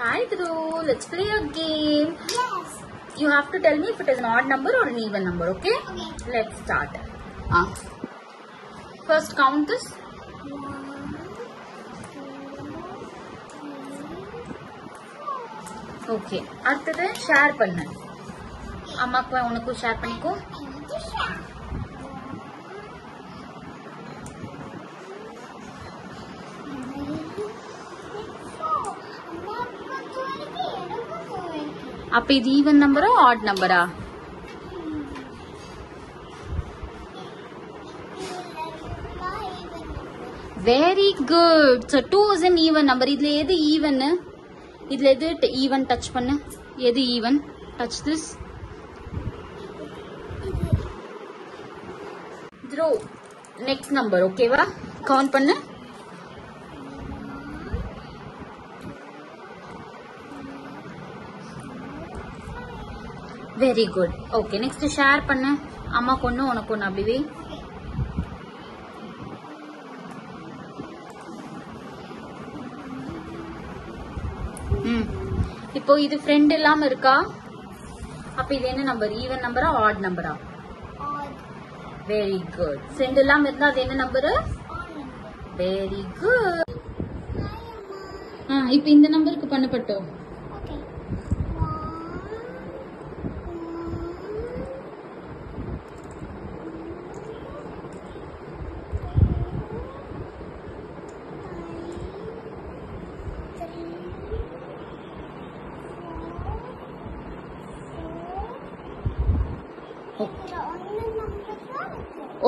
Hi Dhruv, let's play a game. Yes. You have to tell me if it is an odd number or an even number, okay? Okay. Let's start. Ah. First count this. One, two, okay அடுத்தது share பண்ணு அம்மாக்கு உனக்கும் share பண்ணிக்கோ அப்ப இது even நம்பரா odd நம்பரா very good so two is an even number இதுல எது ஈவன் இதுல எது ஈவன் டச் பண்ணு? எது even touch this throw next number ஓகேவா கவுண்ட் பண்ணு. Very good okay next share பண்ணு. அம்மாக்கு ஒன்று உனக்கு ஒன்று அப்படிவே ம். இப்போ இது ஃப்ரெண்ட் இல்லாம இருக்கா? அப்ப இது என்ன நம்பர் ஈவன் நம்பரா ஆட் நம்பரா வெரி குட் ஃப்ரெண்ட் இல்லாம இருந்தா அது என்ன நம்பரு வெரி குட் ஆ இப்போ இந்த நம்பருக்கு பண்ணப்பட்டோம்.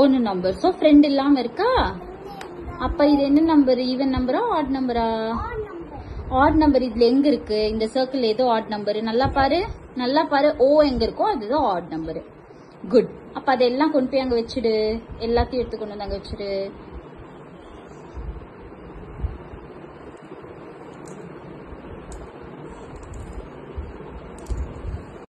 ஒன்னு நம்பர் சோ ஃப்ரெண்ட் இல்லாம இருக்கா? அப்ப இது என்ன நம்பர் ஈவன் நம்பரா ஆட் நம்பரா ஆட் நம்பர் இதுல எங்க இருக்கு? இந்த சர்க்கிள் ஏதோ ஆட் நம்பர் நல்லா பாரு. நல்லா பாரு. ஓ எங்க இருக்கோ அதுதான் ஆட் நம்பர் குட் அப்ப அதெல்லாம் கொண்டு போய் அங்க வச்சிடு. எல்லாத்தையும் எடுத்து கொண்டு வந்து அங்க வச்சிடு.